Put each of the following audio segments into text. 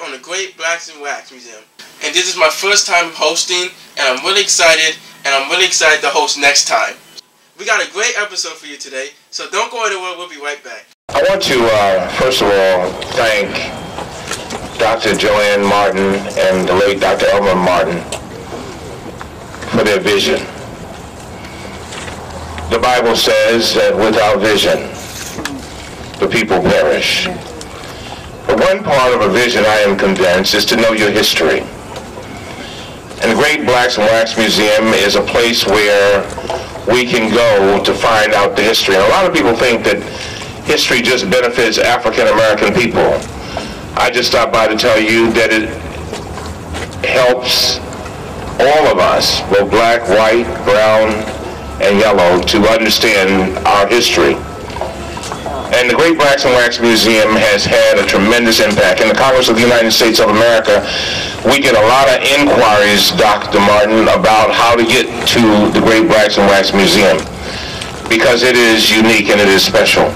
on the Great Blacks in Wax Museum. And this is my first time hosting, and I'm really excited, and I'm really excited to host next time. We got a great episode for you today, so don't go anywhere, we'll be right back. I want to, uh, first of all, thank Dr. Joanne Martin and the late Dr. Elmer Martin for their vision. The Bible says that without vision, the people perish. One part of a vision, I am convinced, is to know your history. And the Great Blacks in Wax Museum is a place where we can go to find out the history. And a lot of people think that history just benefits African American people. I just stopped by to tell you that it helps all of us, both black, white, brown, and yellow, to understand our history. And the Great Blacks in Wax Museum has had a tremendous impact. In the Congress of the United States of America, we get a lot of inquiries, Dr. Martin, about how to get to the Great Blacks in Wax Museum because it is unique and it is special.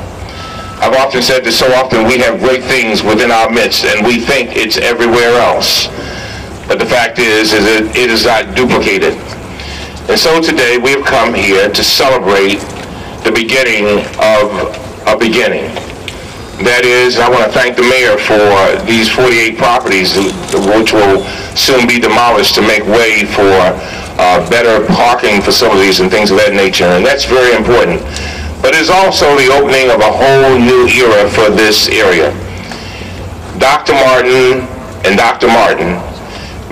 I've often said that so often we have great things within our midst and we think it's everywhere else. But the fact is, is that it is not duplicated. And so today we have come here to celebrate the beginning of a beginning. That is, I want to thank the mayor for these 48 properties which will soon be demolished to make way for uh, better parking facilities and things of that nature. And that's very important. But it's also the opening of a whole new era for this area. Dr. Martin and Dr. Martin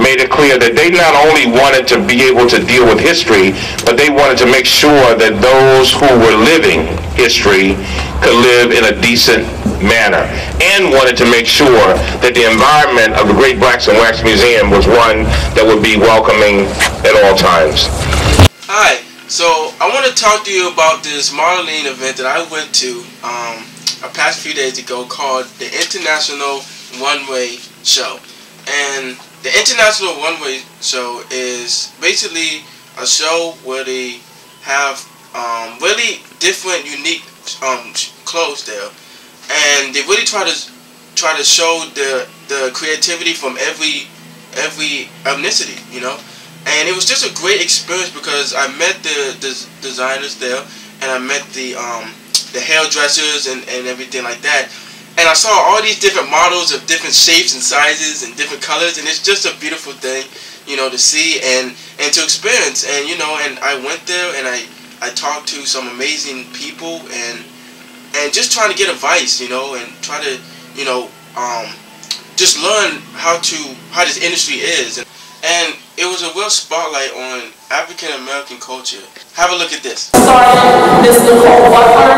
made it clear that they not only wanted to be able to deal with history, but they wanted to make sure that those who were living history could live in a decent manner and wanted to make sure that the environment of the Great Blacks in Wax Museum was one that would be welcoming at all times. Hi, so I want to talk to you about this modeling event that I went to um, a past few days ago called the International Runway Show. And the International Runway Show is basically a show where they have um, really different, unique um, clothes there, and they really try to try to show the the creativity from every every ethnicity, you know. And it was just a great experience because I met the, the designers there, and I met the um, the hairdressers and, and everything like that and I saw all these different models of different shapes and sizes and different colors, and it's just a beautiful thing, you know, to see and and to experience. And you know, and I went there and I I talked to some amazing people and and just trying to get advice, you know, and try to you know um, just learn how to how this industry is. And, it was a real spotlight on African American culture. Have a look at this. Sergeant Miss Nicole Butler.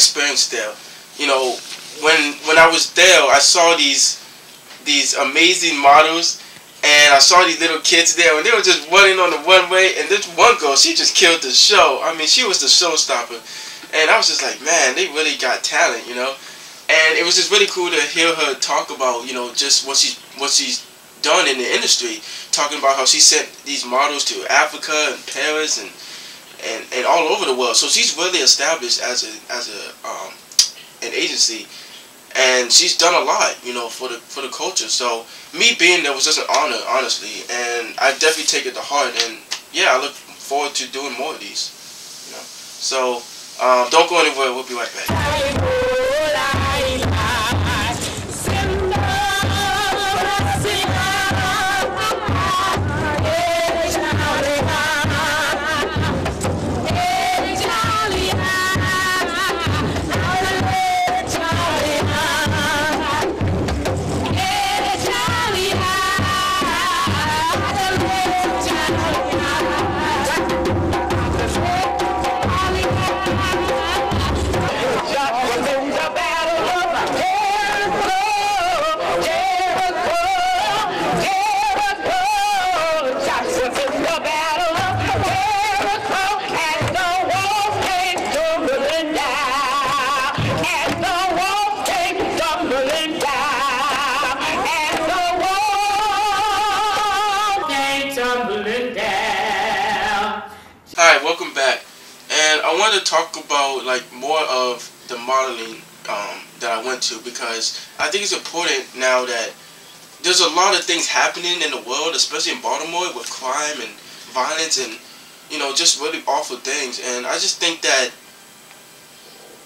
Experience there. You know, when when I was there, I saw these these amazing models, and I saw these little kids there, and they were just running on the runway. And this one girl, she just killed the show. I mean, she was the showstopper, and I was just like, man, they really got talent, you know. And it was just really cool to hear her talk about, you know, just what she's what she's done in the industry, talking about how she sent these models to Africa and Paris and and, and all over the world. So she's really established as a as a um, an agency, and she's done a lot, you know, for the for the culture. So me being there was just an honor, honestly, and I definitely take it to heart. And yeah, I look forward to doing more of these. You know, so um, don't go anywhere. We'll be right back. Like more of the modeling um, that I went to because I think it's important now that there's a lot of things happening in the world, especially in Baltimore with crime and violence and you know just really awful things. And I just think that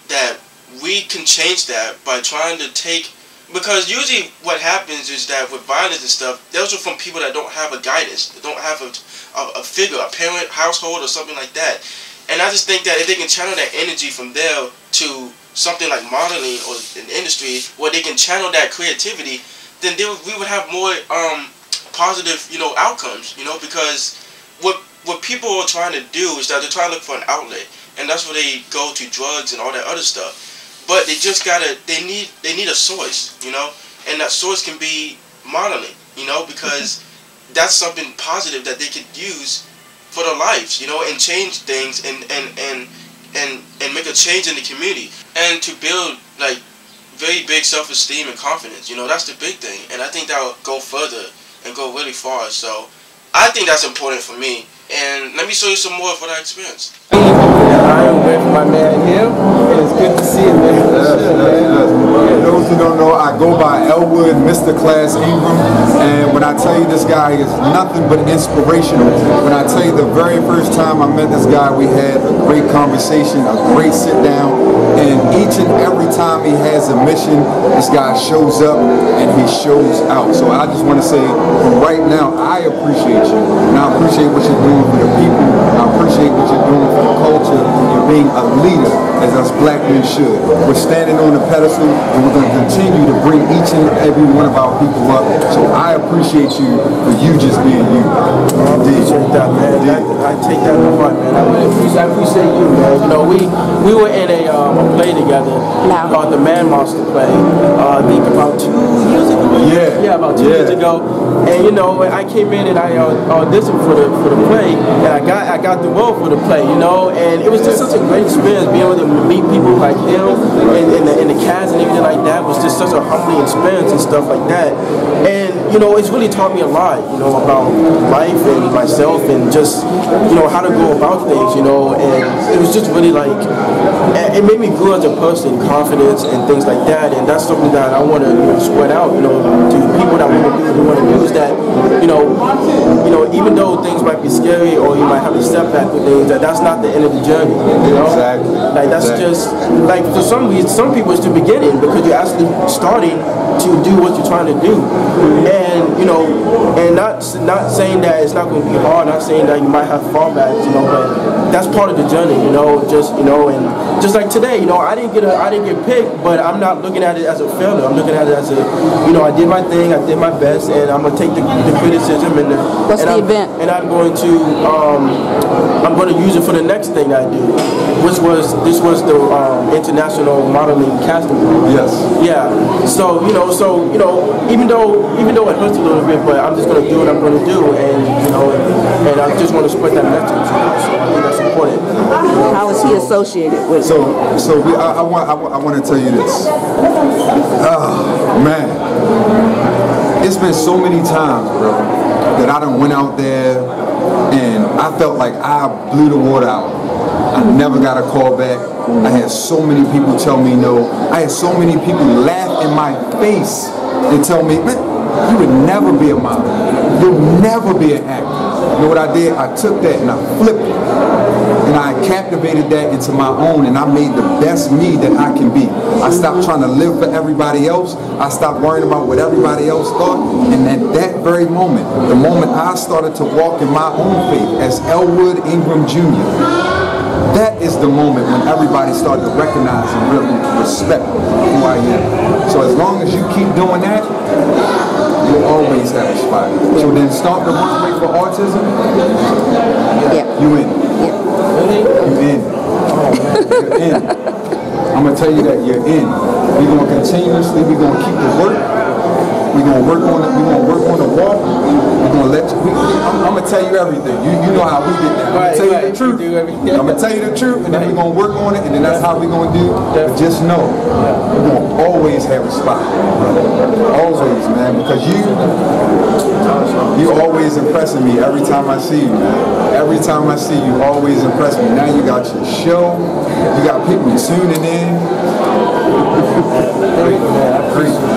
that we can change that by trying to take because usually what happens is that with violence and stuff, those are from people that don't have a guidance, don't have a, a, a, figure, a parent, household, or something like that. And I just think that if they can channel that energy from there to something like modeling or an industry where they can channel that creativity, then they, we would have more um, positive, you know, outcomes. You know, because what what people are trying to do is that they're trying to look for an outlet, and that's where they go to drugs and all that other stuff. But they just gotta they need they need a source, you know, and that source can be modeling, you know, because that's something positive that they could use for their lives, you know, and change things and and and and and make a change in the community and to build like very big self-esteem and confidence. You know, that's the big thing, and I think that will go further and go really far. So I think that's important for me. And let me show you some more of what I experienced. I am with my man here, it's good to see you, man. Yes, yes, those who don't know, I go by Elwood, Mr. Class Ingram, and when I tell you this guy is nothing but inspirational, when I tell you the very first time I met this guy, we had a great conversation, a great sit down, and each and every time he has a mission, this guy shows up and he shows out. So I just want to say, right now, I appreciate you, and I appreciate what you're doing for the people. I appreciate what you're doing for the culture and being a leader as us black men should. We're standing on the pedestal and we're going to continue to bring each and every one of our people up. So I appreciate you for you just being you. I appreciate that, man. That, I take that to heart, man. I really appreciate, I appreciate you, man. You know, we we were in a, um, a play together called the Man Monster play. Uh, I think about two years ago. Yeah. Yeah, about two Yeah. years ago. And you know, I came in and I uh, auditioned for the for the play, and I got I got the role for the play. You know, and it was just such a great experience being able to meet people like him and, and, the, and the cast and everything like that was just such a humbling experience and stuff like that. And you know, it's really taught me a lot. You know, about life and myself and just you know how to go about things. You know, and it was just really like it made me grow as a person, confidence and things like that. And that's something that I want to you know, spread out. You know, to people that want to want to use that. You know, you know, even though things might be scary or you might have a setback with things, that that's not the end of the journey. You know, Exactly. like that's Exactly. just like for some reason, some people it's the beginning because you're actually starting to do what you're trying to do, and you know, and not not saying that it's not going to be hard, not saying that you might have fallbacks, you know, but that's part of the journey, you know, just you know, and just like today, you know, I didn't get a, I didn't get picked, but I'm not looking at it as a failure. I'm looking at it as a, you know, I did my thing, I did my best, and I'm gonna take the, the criticism and the. What's and the I'm, event? And I'm going to, um, I'm going to use it for the next thing I do, which was this was the um, international modeling casting. Yes. Yeah. So you know, so you know, even though even though it hurts a little bit, but I'm just gonna do what I'm gonna do, and you know, and, and I just want to spread that message. You know, so I think that's important. How is he associated with? So, so we, I, I want, I, want- I want to tell you this. Oh, man, it's been so many times, bro, that I done went out there and I felt like I blew the water out. I never got a call back. I had so many people tell me no. I had so many people laugh in my face and tell me, man, you would never be a model. You'll never be an actor. You know what I did? I took that and I flipped it and I captivated that into my own and I made the best me that I can be. I stopped trying to live for everybody else. I stopped worrying about what everybody else thought. And at that very moment, the moment I started to walk in my own faith as Elwood Ingram Jr., that is the moment when everybody started to recognize and really respect who I am. So as long as you keep doing that, you'll always have a spot. So then start the runway for autism, Yeah. you in. yeah. You in. Oh. You're in. I'm gonna tell you that you're in. We're gonna continuously, we're gonna keep the work. We're gonna work on it, we're gonna work on the walk. We're gonna let you, we, I'm, I'm gonna tell you everything. You you know how we get down. I'm Right, gonna tell you the truth. You do everything. I'm gonna tell you the truth, and then we're gonna work on it, and then that's how we're gonna do. But just know, we're gonna always have a spot. Always, man, because you you always impressing me every time I see you, man. Every time I see you, always impress me. Now you got your show, you got people tuning in. Great, man.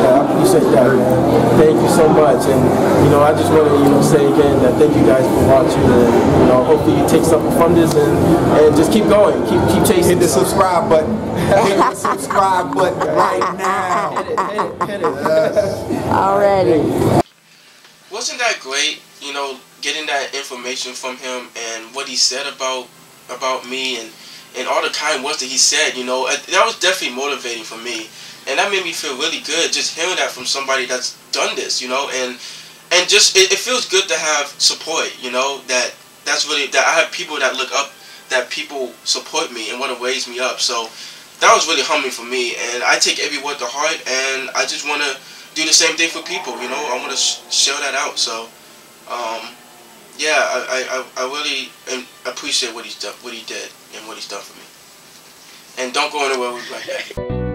I appreciate that. I that, man. Thank you so much. And, you know, I just want to, you know, say again that thank you guys for watching. And, you know, hopefully you take something from this and, and just keep going. Keep keep chasing. Hit the subscribe button. Hit the subscribe button right now. Hit it, hit it, hit it. Already. wasn't that great you know getting that information from him and what he said about about me and and all the kind words that he said you know that was definitely motivating for me and that made me feel really good just hearing that from somebody that's done this you know and and just it, it feels good to have support you know that that's really that i have people that look up that people support me and want to raise me up so that was really humbling for me and i take every word to heart and i just want to do the same thing for people. You know, I want to sh- share that out. So, um, yeah, I, I, I really appreciate what he's done, what he did, and what he's done for me. And don't go anywhere with that.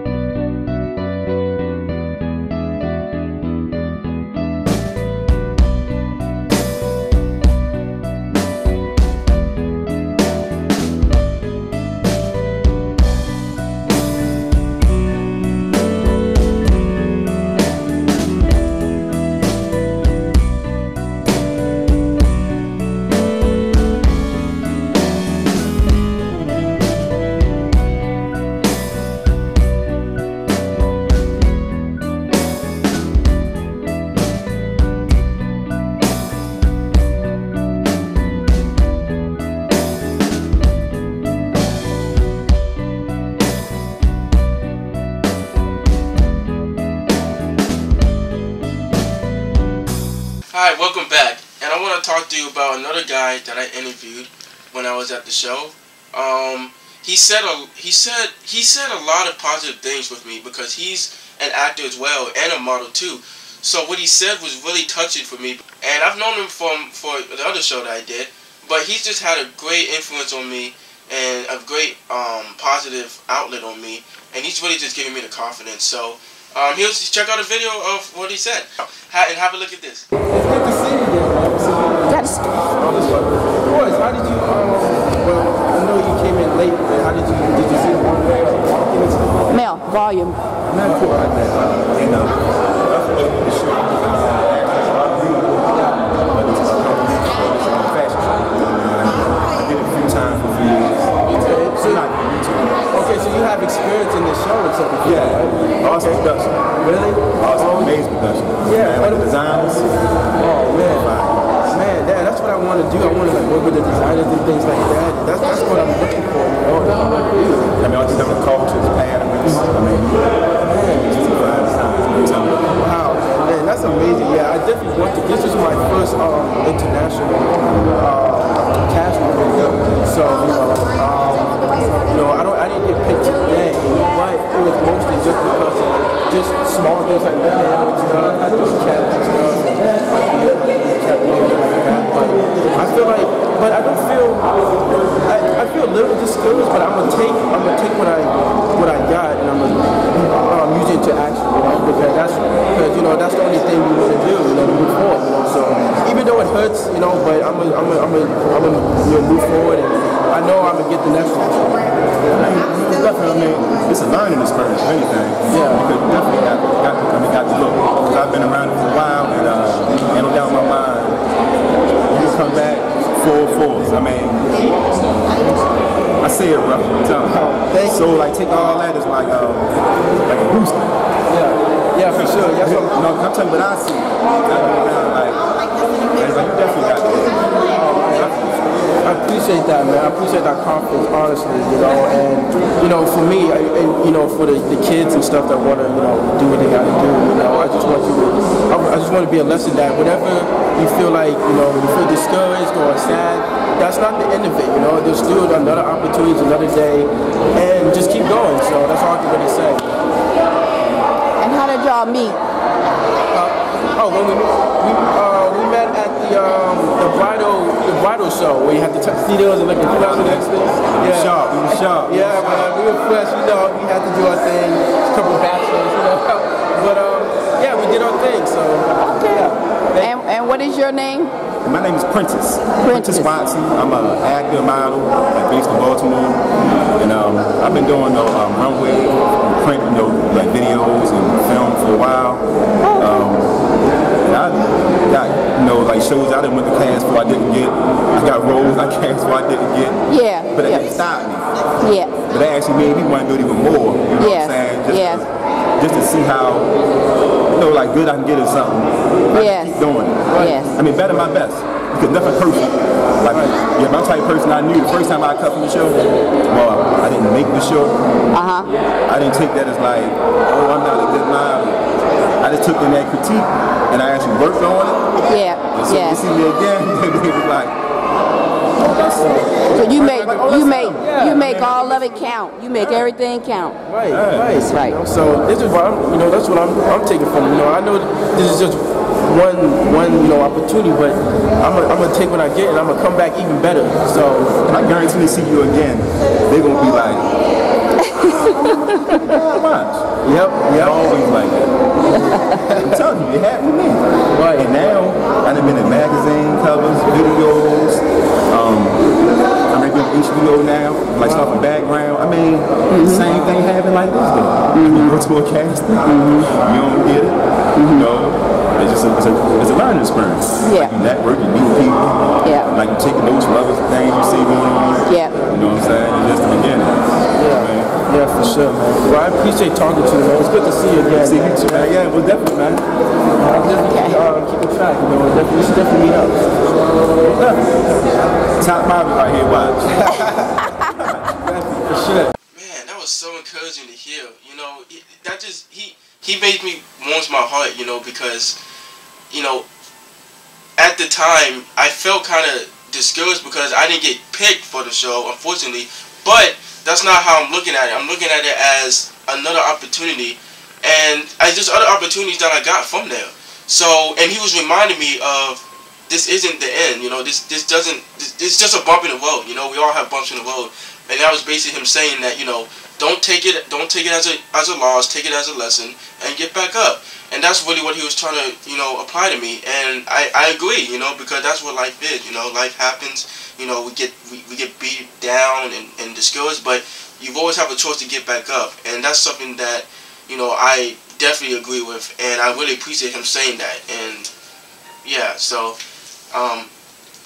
to talk to you about another guy that I interviewed when I was at the show. Um, he said a he said he said a lot of positive things with me because he's an actor as well and a model too. So what he said was really touching for me. And I've known him from for the other show that I did, but he's just had a great influence on me and a great um, positive outlet on me. And he's really just giving me the confidence. So um, he'll check out a video of what he said and have a look at this. It's good to see you again, man. So, That's Boys, how did you, um, well, I know you came in late, but how did you, did you see the runway or walk in and stuff? Volume. Not cool like that. you know, that's what made me the show because I actually a lot of people, but it's just a company, so it's a fashion show. You know, and I did it a few times for a few years. So, I'm not YouTube. okay, so you have experience in the show and stuff. before, Yeah, right? awesome production. Really? Awesome, amazing production. Yeah. Man, with the designers. Oh man, man, want to do. I want to like work with the designers and things like that. That's that's what I'm looking for in. I mean, all these different cultures, patterns. I mean, wow, man, that's amazing. Yeah, I definitely want to. This is my first um, international uh, cast so you know, um, you know, I don't, I didn't get picked today, but it was mostly just because of just small things like that. I just kept, just kept, kept. I feel like, but I don't feel, I, I feel a little discouraged, but I'm gonna take, I'm gonna take what I, what I got and I'm gonna um, use it to action, you know, because that's, because you know, that's the only thing we want to do, you know, move forward, you know. So even though it hurts, you know, but I'm gonna, I'm gonna, I'm gonna, I'm gonna you know, move forward and I know I'm gonna get the next one. Definitely, I mean, it's a learning experience, if anything. Yeah. You definitely got, got, I mean, got to look. I've been around it for a while, and uh, ain't no doubt in my mind, you come back full force. I mean, I say it rough, I'm telling you. So, like, take all that as like, uh, like a booster. Yeah, yeah, for sure. What, No, I'm telling you what I see. I've been around, like, man, like, you definitely got that. I appreciate that, man. I appreciate that confidence, honestly, you know. And you know, for me, I, and you know, for the, the kids and stuff that want to, you know, do what they got to do, you know, I just want you to, I, I just want to be a lesson that whenever you feel like, you know, you feel discouraged or sad, that's not the end of it, you know. There's still another opportunity, another day, and just keep going. So that's all I can really say. And how did y'all meet? Oh, when we we uh, we met at the um the bridal bridal show where you had the tuxedos and like the flowers and everything. was sharp, we was sharp. Yeah, man, we were fresh. You know, we had to do our thing. A couple bachelors, you know. But um, yeah, we did our thing. So yeah. And, and what is your name? My name is Prentice. Prentice. Watson. I'm an actor, model, like based in Baltimore. And um, I've been doing the um, runway, print, you know, like videos and film for a while. Um, and I got, you know, like shows I didn't went to cast for I didn't get. I got roles I cast for I didn't get. Yeah, But that yeah. didn't stop me. Yeah. But that actually made me want to do it even more. You know Yeah, what I'm saying? Just yeah. To, just to see how, know, like good I can get at something. I Yes. Keep doing it. Yes. I mean, better my best. Because nothing perfect. Like, yeah, I'm type of person I knew the first time I cut from the show, well, I didn't make the show. Uh-huh. I didn't take that as like, oh, I'm not a good model. I just took in that critique and I actually worked on it. Yeah. And so Yeah. you see me again, they was like, oh, that's you make you make you make all of it count. You make everything count. Right, right, right. You know, so this is what I'm, you know, that's what I'm, I'm taking from. You know, I know this is just one, one, you know, opportunity, but I'm, gonna- I'm gonna take what I get and I'm gonna come back even better. So I guarantee to see you again, they're gonna be like, watch. Yep, They're always like that. I'm telling you, it happened to me. Right. And now, I've been in magazine covers, videos, um, I'm making HBO now, like stuff in background. I mean, the same thing happened like this though. You go to a casting, you don't get it, you know. It's just a, it's a, it's a learning experience. Yeah. Like you network, you meet people. Yeah. Like you take notes from other things you see going on. Yeah. You know what I'm saying? It's just the beginning. yeah, yeah, for sure, man. Well, I appreciate talking to you, man. It's good to see you again. See you too, man. Yeah, well, definitely, man. I'm definitely uh, keeping track, you know. Definitely, we should definitely meet up. Top model right here, watch. For sure. Man, that was so encouraging to hear. You know, that just he he made me warms my heart. You know, because you know, at the time I felt kind of discouraged because I didn't get picked for the show, unfortunately. But that's not how I'm looking at it. I'm looking at it as another opportunity, and as just other opportunities that I got from there. So, and he was reminding me of this isn't the end. You know, this this doesn't. This, it's just a bump in the road. You know, we all have bumps in the road, and that was basically him saying that you know, don't take it, don't take it as a as a loss, take it as a lesson, and get back up. And that's really what he was trying to you know apply to me, and I I agree. You know, because that's what life is. You know, life happens. You know, we get we, we get beat down and, and discouraged, but you've always have a choice to get back up, and that's something that you know I definitely agree with, and I really appreciate him saying that. And yeah, so um,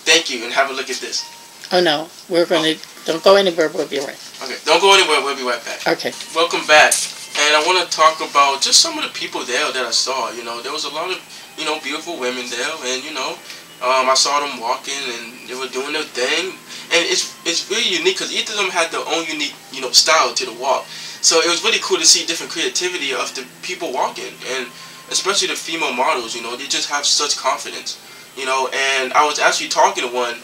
thank you, and have a look at this. Oh no, we're gonna don't go anywhere. We'll be right. Okay, don't go anywhere. We'll be right back. Okay. Welcome back, and I want to talk about just some of the people there that I saw. You know, there was a lot of you know beautiful women there, and you know, um, I saw them walking and they were doing their thing, and it's it's really unique because each of them had their own unique you know style to the walk. So it was really cool to see different creativity of the people walking, and especially the female models. You know, they just have such confidence. You know, and I was actually talking to one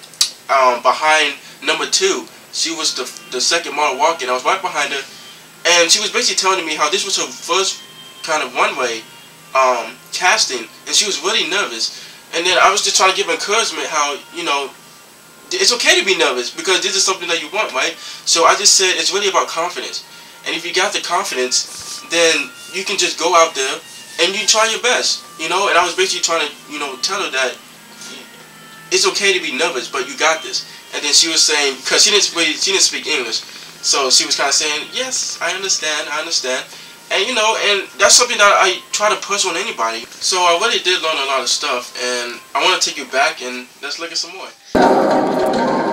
um, behind number two. She was the the second model walking. I was right behind her, and she was basically telling me how this was her first kind of runway, um, casting, and she was really nervous. And then I was just trying to give encouragement how you know it's okay to be nervous because this is something that you want, right? So I just said it's really about confidence. And if you got the confidence, then you can just go out there and you try your best, you know. And I was basically trying to, you know, tell her that it's okay to be nervous, but you got this. And then she was saying, because she didn't she didn't speak English, so she was kind of saying, yes, I understand, I understand. And you know, and that's something that I try to push on anybody. So I really did learn a lot of stuff, and I want to take you back and let's look at some more.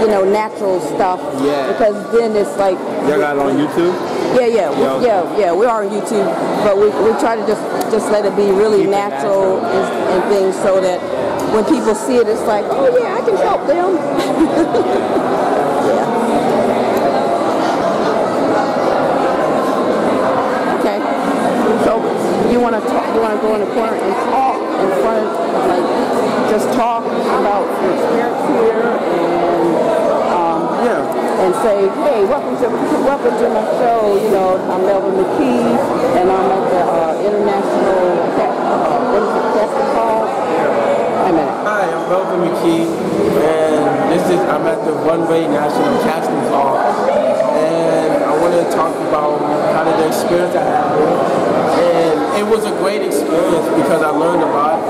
you know natural stuff. Yeah. Because then it's like. Y'all got it on YouTube. Yeah, yeah, we, yeah, yeah. We are on YouTube, but we, we try to just just let it be really Keep natural, natural. And, and things so that when people see it, it's like, oh yeah, I can help them. yeah. Okay. So you want to talk, you want to go in the corner and talk in front of, like, just talk about your experience here and, um, yeah. and say, hey, welcome to, welcome to my show. You know, I'm Melvin McKee, and I'm at the uh, International, casting? Wait. Hi, I'm Melvin McKee, and this is, I'm at the Runway National Casting Call, and I want to talk about kind of the experience I had and it was a great experience because I learned a lot.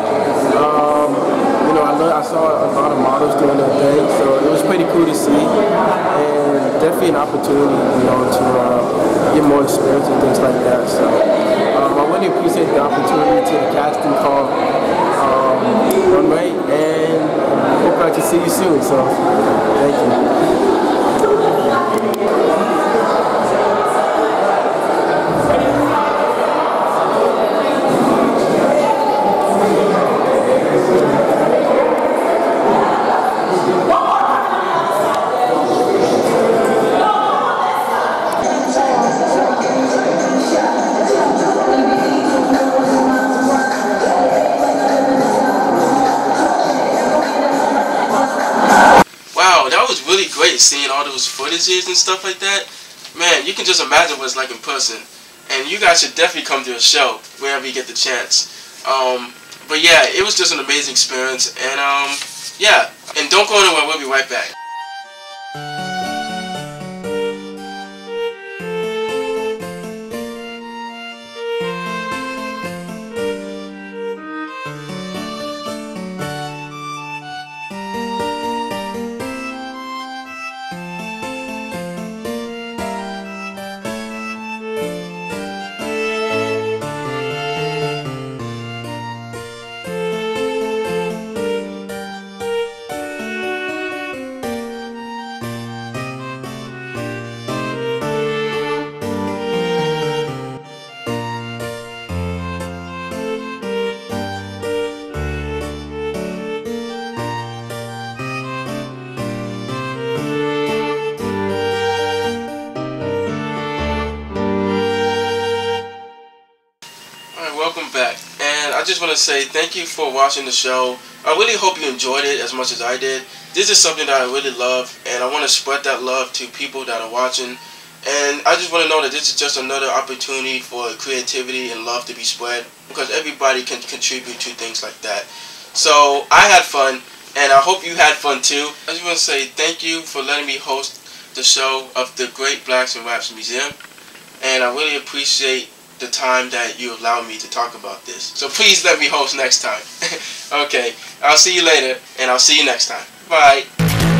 Um, you know, I I saw a lot of models doing their thing, so it was pretty cool to see, and definitely an opportunity, you know, to uh, get more experience and things like that. So um, I really appreciate the opportunity to the casting call um, one and hope I can see you soon. So and stuff like that. Man, you can just imagine what it's like in person. And you guys should definitely come to a show whenever you get the chance. Um, but yeah, it was just an amazing experience. And um, yeah, and don't go anywhere. We'll be right back. To say thank you for watching the show. I really hope you enjoyed it as much as I did. This is something that I really love, and I want to spread that love to people that are watching. And I just want to know that this is just another opportunity for creativity and love to be spread because everybody can contribute to things like that. So I had fun, and I hope you had fun too. I just want to say thank you for letting me host the show of the Great Blacks in Wax Museum. And I really appreciate the time that you allowed me to talk about this. So please let me host next time. okay, I'll see you later, and I'll see you next time. Bye.